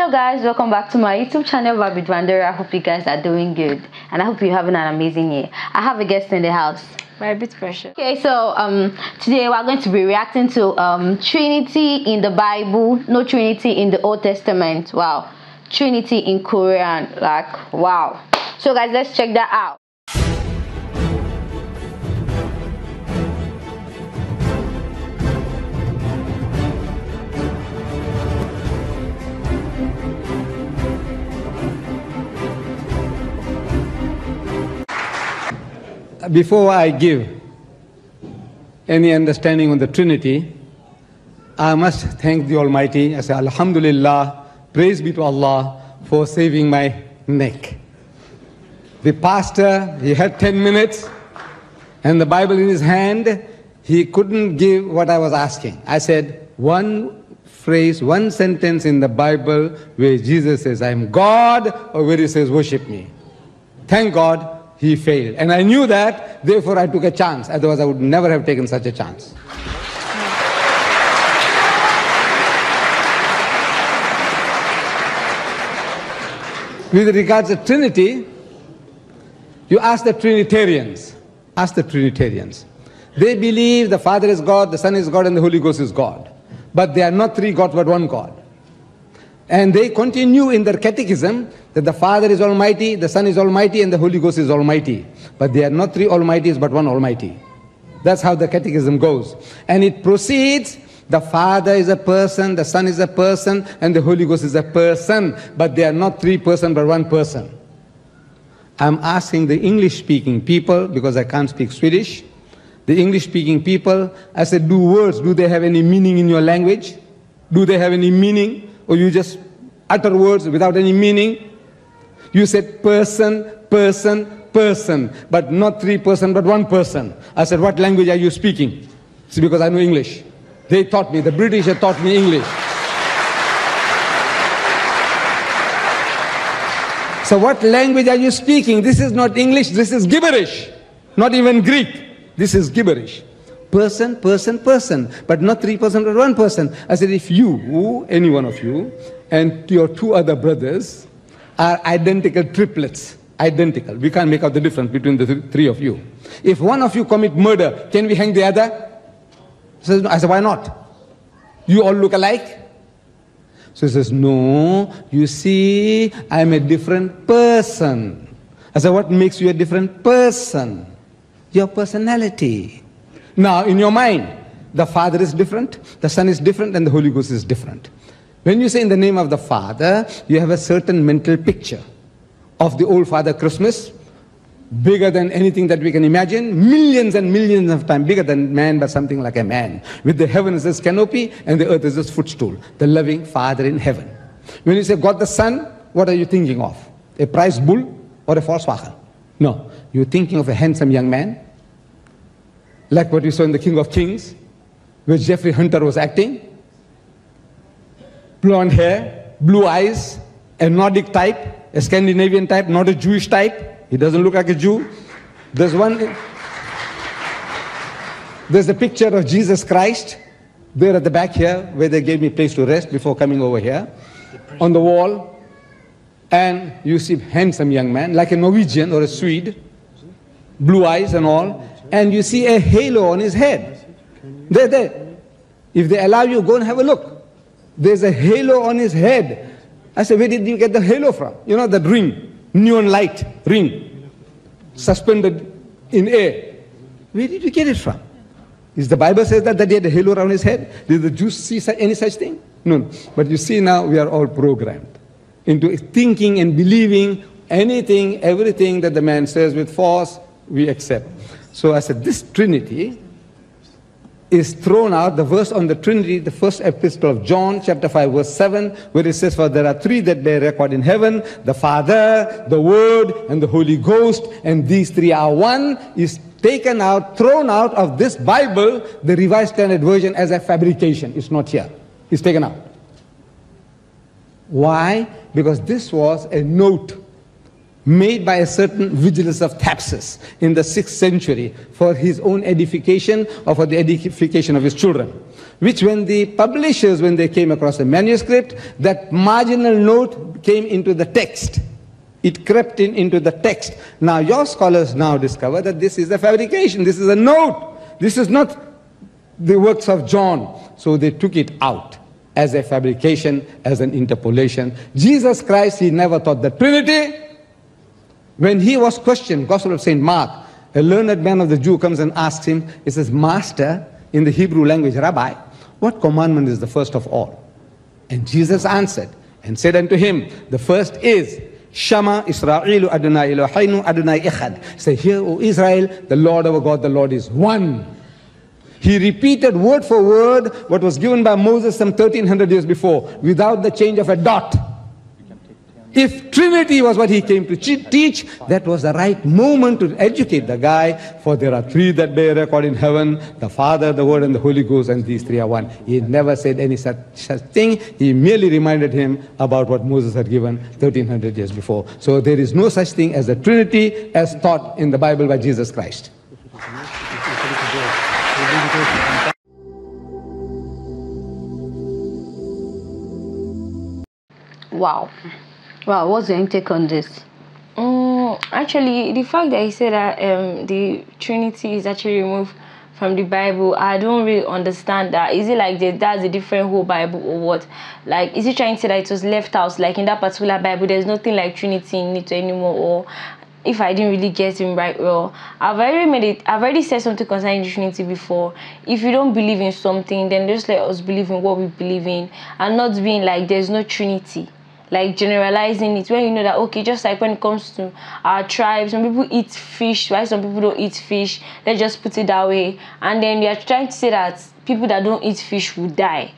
Hello guys, welcome back to my YouTube channel, Vibe with Vandora. I hope you guys are doing good and I hope you're having an amazing year. I have a guest in the house. My bit pressure. Okay, so um, today we're going to be reacting to um, Trinity in the Bible, no Trinity in the Old Testament. Wow, Trinity in Korean, like wow. So guys, let's check that out. Before I give any understanding on the Trinity, I must thank the Almighty. I say, Alhamdulillah, praise be to Allah for saving my neck. The pastor, he had 10 minutes and the Bible in his hand. He couldn't give what I was asking. I said, one phrase, one sentence in the Bible where Jesus says, I am God, or where he says, worship me. Thank God he failed. And I knew that, therefore I took a chance. Otherwise, I would never have taken such a chance. With regards to Trinity, you ask the Trinitarians, ask the Trinitarians. They believe the Father is God, the Son is God, and the Holy Ghost is God. But they are not three gods, but one God. And they continue in their catechism that the Father is Almighty, the Son is Almighty, and the Holy Ghost is Almighty. But they are not three Almighties, but one Almighty. That's how the catechism goes. And it proceeds the Father is a person, the Son is a person, and the Holy Ghost is a person. But they are not three persons, but one person. I'm asking the English speaking people, because I can't speak Swedish, the English speaking people, I said, do words, do they have any meaning in your language? Do they have any meaning? Or you just utter words without any meaning? You said person, person, person, but not three person, but one person. I said, what language are you speaking? It's because I know English. They taught me, the British have taught me English. So what language are you speaking? This is not English, this is gibberish. Not even Greek. This is gibberish. Person, person, person. But not three person, but one person. I said, if you, any one of you, and your two other brothers are identical triplets, identical. We can't make out the difference between the th three of you. If one of you commit murder, can we hang the other? So I said, why not? You all look alike? So he says, no, you see, I'm a different person. I said, what makes you a different person? Your personality. Now, in your mind, the Father is different, the Son is different, and the Holy Ghost is different. When you say in the name of the Father, you have a certain mental picture of the old Father Christmas, bigger than anything that we can imagine, millions and millions of times bigger than man, but something like a man, with the heaven as his canopy and the earth as his footstool, the loving Father in heaven. When you say God the Son, what are you thinking of? A prize bull or a Volkswagen? No, you're thinking of a handsome young man, like what we saw in The King of Kings, where Jeffrey Hunter was acting. Blonde hair, blue eyes, a Nordic type, a Scandinavian type, not a Jewish type. He doesn't look like a Jew. There's one, there's a picture of Jesus Christ there at the back here, where they gave me place to rest before coming over here, on the wall. And you see a handsome young man, like a Norwegian or a Swede, blue eyes and all, and you see a halo on his head. There, there. If they allow you, go and have a look. There's a halo on his head. I said, where did you get the halo from? You know, that ring, neon light ring, suspended in air. Where did you get it from? Is the Bible says that, that he had a halo around his head? Did the Jews see any such thing? No. But you see now, we are all programmed into thinking and believing anything, everything that the man says with force, we accept. So I said, this Trinity is thrown out, the verse on the Trinity, the first epistle of John, chapter 5, verse 7, where it says, For there are three that bear record in heaven, the Father, the Word, and the Holy Ghost, and these three are one, is taken out, thrown out of this Bible, the Revised Standard Version, as a fabrication. It's not here. It's taken out. Why? Because this was a note made by a certain Vigilius of Thapsus in the 6th century for his own edification or for the edification of his children. which when the publishers, when they came across the manuscript, that marginal note came into the text. It crept in into the text. Now your scholars now discover that this is a fabrication. This is a note. This is not the works of John. So they took it out as a fabrication, as an interpolation. Jesus Christ, he never taught the Trinity. When he was questioned, Gospel of St. Mark, a learned man of the Jew comes and asks him, he says, Master, in the Hebrew language, Rabbi, what commandment is the first of all? And Jesus answered and said unto him, The first is, Shama Israelu Adonai Eloheinu Adonai Echad. Say, Hear, O Israel, the Lord our God, the Lord is one. He repeated word for word what was given by Moses some 1300 years before, without the change of a dot. If Trinity was what he came to teach, that was the right moment to educate the guy. For there are three that bear record in heaven the Father, the Word, and the Holy Ghost, and these three are one. He never said any such, such thing. He merely reminded him about what Moses had given 1300 years before. So there is no such thing as the Trinity as taught in the Bible by Jesus Christ. Wow. Wow, what's your intake on this? Um, actually, the fact that he said that um, the Trinity is actually removed from the Bible, I don't really understand that. Is it like the, that's a different whole Bible or what? Like, is he trying to say that it was left out? Like in that particular Bible, there's nothing like Trinity in it anymore, or if I didn't really get him right well, I've already made it. I've already said something concerning Trinity before. If you don't believe in something, then just let us believe in what we believe in, and not being like there's no Trinity like generalizing it when you know that okay just like when it comes to our tribes some people eat fish why some people don't eat fish? Let's just put it that way. And then you're trying to say that people that don't eat fish will die.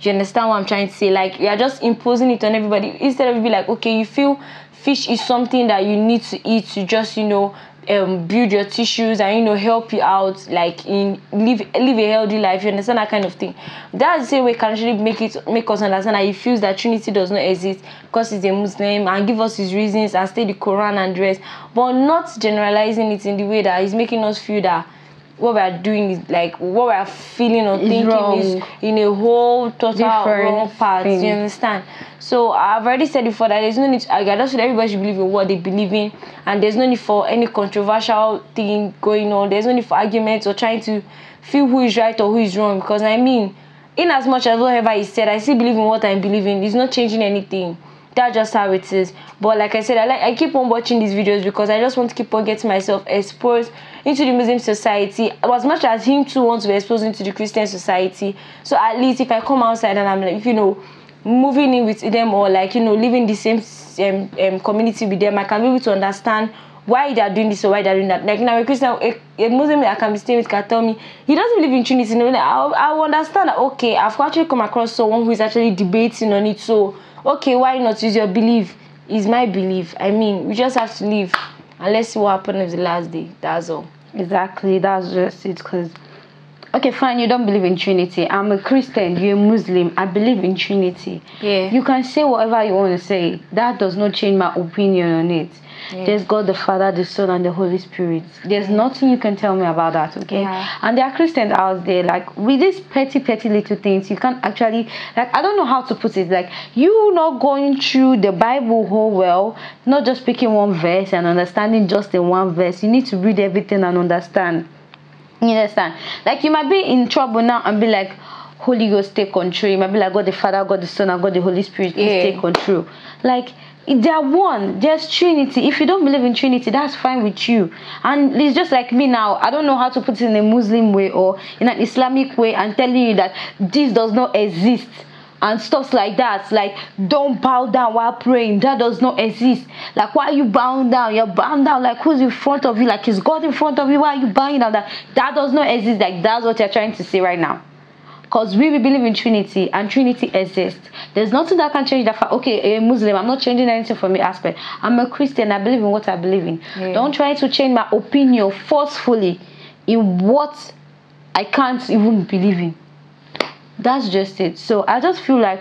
You understand what i'm trying to say? Like you're just imposing it on everybody. Instead of be like okay you feel fish is something that you need to eat to just you know um, build your tissues and you know help you out like in live live a healthy life you understand that kind of thing. That's the way can actually make it make us understand that he feels that trinity does not exist because he's a muslim and give us his reasons and stay the quran and dress but not generalizing it in the way that he's making us feel that what we are doing is like what we are feeling or thinking wrong. is in a whole total Different wrong path. thing. You understand? So I've already said before that there's no need. To, I just feel everybody should believe in what they believe in, and there's no need for any controversial thing going on. There's no need for arguments or trying to feel who is right or who is wrong. Because I mean, in as much as whatever he said, I still believe in what I'm believing. It's not changing anything that's just how it is but like i said i like i keep on watching these videos because i just want to keep on getting myself exposed into the muslim society as much as him too wants to be exposed into the christian society so at least if i come outside and i'm like you know moving in with them or like you know living the same um, um, community with them i can be able to understand why they are doing this or why they are doing that. Like now, a Christian, a, a Muslim that I can be staying with can tell me he doesn't believe in Trinity. You know, I I understand that. Okay, I've actually come across someone who is actually debating on it. So okay, why not use your belief? Is my belief. I mean, we just have to live and let's see what happens the last day. That's all. Exactly, that's just it. Because, okay, fine, you don't believe in Trinity. I'm a Christian, you're a Muslim. I believe in Trinity. Yeah. You can say whatever you want to say. That does not change my opinion on it. Yeah. There's God the Father, the Son, and the Holy Spirit. There's nothing you can tell me about that, okay? Yeah. And there are Christians out there, like with these petty, petty little things, you can't actually, like, I don't know how to put it. Like, you not going through the Bible whole well, not just picking one verse and understanding just the one verse. You need to read everything and understand. You understand? Like, you might be in trouble now and be like, Holy Ghost, take control. You might be like, God the Father, God the Son, and God the Holy Spirit, please Yeah. take control. Like, they are one. There's Trinity. If you don't believe in Trinity, that's fine with you. And it's just like me now. I don't know how to put it in a Muslim way or in an Islamic way and telling you that this does not exist and stuff like that. Like, don't bow down while praying. That does not exist. Like, why are you bowing down? You're bowing down like who's in front of you? Like, is God in front of you? Why are you bowing down? That that does not exist. Like, that's what you're trying to say right now because we, we believe in Trinity and Trinity exists. There's nothing that can change that fact. Okay, a Muslim, I'm not changing anything from your aspect. I'm a Christian, I believe in what I believe in. Yeah. Don't try to change my opinion forcefully in what I can't even believe in. That's just it. So I just feel like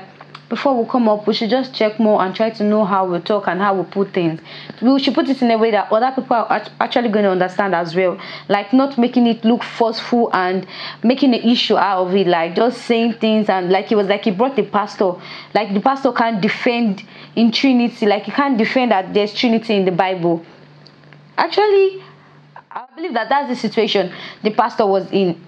before we come up we should just check more and try to know how we talk and how we put things. We should put it in a way that other people are actually going to understand as well. Like not making it look forceful and making an issue out of it like just saying things and like he was like he brought the pastor. Like the pastor can't defend in trinity like he can't defend that there's trinity in the bible. Actually i believe that that's the situation the pastor was in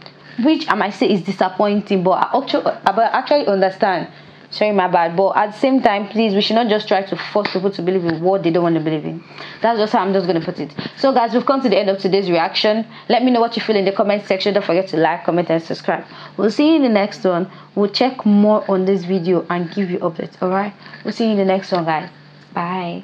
which i might say is disappointing but i actually, I actually understand sorry my bad. But at the same time please we should not just try to force people to believe in what they don't want to believe in. That's just how i'm just going to put it. So guys we've come to the end of today's reaction. Let me know what you feel in the comment section. Don't forget to like comment and subscribe. We'll see you in the next one. We'll check more on this video and give you updates all right we'll see you in the next one guys. Bye